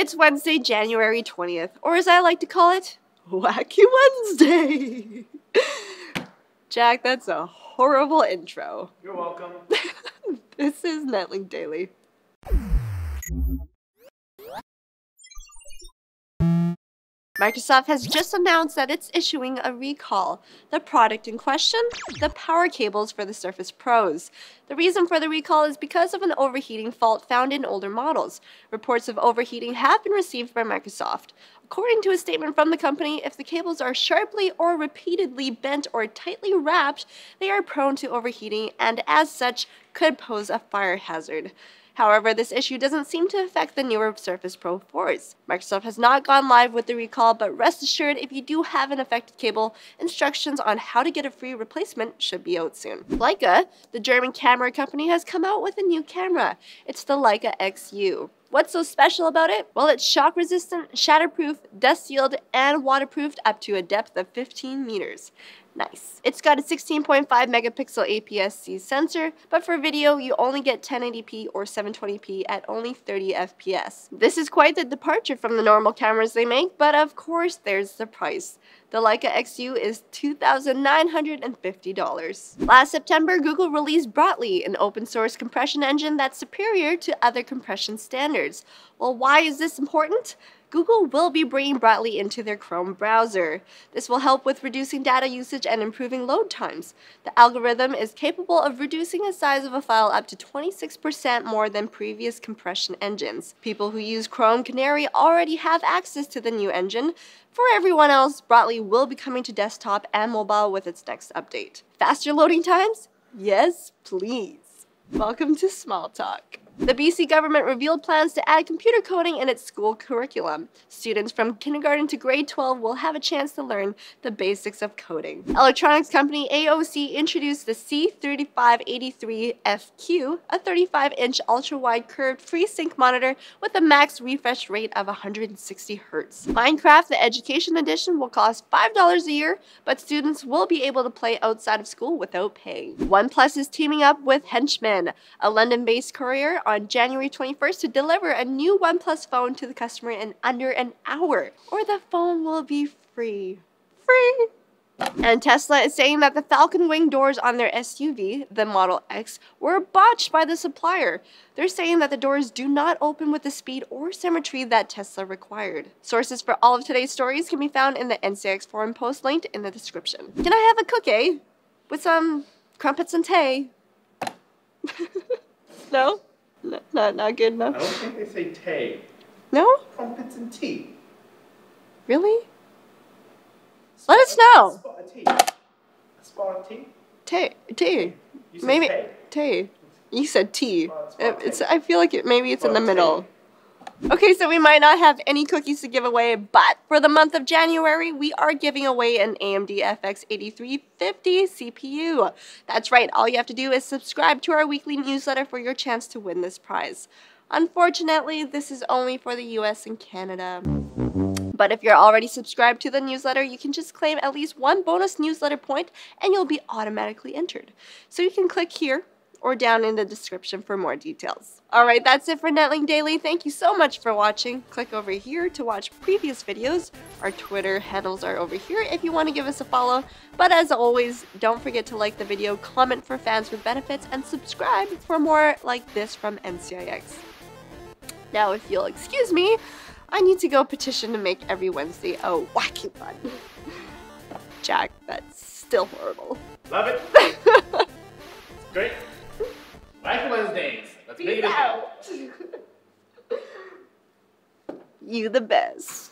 It's Wednesday, January 20th, or as I like to call it, Wacky Wednesday. Jack, that's a horrible intro. You're welcome. this is Netlinked Daily. Microsoft has just announced that it's issuing a recall. The product in question? The power cables for the Surface Pros. The reason for the recall is because of an overheating fault found in older models. Reports of overheating have been received by Microsoft. According to a statement from the company, if the cables are sharply or repeatedly bent or tightly wrapped, they are prone to overheating and as such could pose a fire hazard. However, this issue doesn't seem to affect the newer Surface Pro 4s. Microsoft has not gone live with the recall, but rest assured if you do have an affected cable, instructions on how to get a free replacement should be out soon. Leica, the German camera company, has come out with a new camera. It's the Leica XU. What's so special about it? Well, it's shock resistant, shatterproof, dust sealed, and waterproofed up to a depth of 15 meters. Nice. It's got a 16.5 megapixel APS-C sensor, but for video you only get 1080p or 720p at only 30 FPS. This is quite the departure from the normal cameras they make, but of course there's the price. The Leica XU is $2,950. Last September, Google released Brotli, an open source compression engine that's superior to other compression standards. Well, why is this important? Google will be bringing Brotli into their Chrome browser. This will help with reducing data usage and improving load times. The algorithm is capable of reducing the size of a file up to 26% more than previous compression engines. People who use Chrome Canary already have access to the new engine. For everyone else, Brotli will be coming to desktop and mobile with its next update. Faster loading times? Yes, please. Welcome to Small Talk. The BC government revealed plans to add computer coding in its school curriculum. Students from kindergarten to grade 12 will have a chance to learn the basics of coding. Electronics company AOC introduced the C3583FQ, a 35-inch ultra-wide curved FreeSync monitor with a max refresh rate of 160 Hz. Minecraft, the Education Edition, will cost $5 a year, but students will be able to play outside of school without paying. OnePlus is teaming up with Henchman, a London-based courier on January 21st to deliver a new OnePlus phone to the customer in under an hour, or the phone will be free. Free! And Tesla is saying that the Falcon Wing doors on their SUV, the Model X, were botched by the supplier. They're saying that the doors do not open with the speed or symmetry that Tesla required. Sources for all of today's stories can be found in the NCIX forum post linked in the description. Can I have a cookie? With some crumpets and tea? no? No, not, not good enough. I don't think they say tay. No? Crumpets and tea. Really? Let us know. A spot of tea. A spot of tea? Tea. Tea. Maybe tay. You said tea. It's. I feel like it. Maybe it's in the middle. Okay, so we might not have any cookies to give away, but for the month of January, we are giving away an AMD FX 8350 CPU. That's right, all you have to do is subscribe to our weekly newsletter for your chance to win this prize. Unfortunately, this is only for the US and Canada. But if you're already subscribed to the newsletter, you can just claim at least one bonus newsletter point and you'll be automatically entered. So you can click here or down in the description for more details. Alright, that's it for Netlinked Daily. Thank you so much for watching. Click over here to watch previous videos. Our Twitter handles are over here if you want to give us a follow. But as always, don't forget to like the video, comment for fans with benefits, and subscribe for more like this from NCIX. Now, if you'll excuse me, I need to go petition to make every Wednesday a wacky one. Jack, that's still horrible. Love it. great. Wednesdays. Let's make it thing. You the best.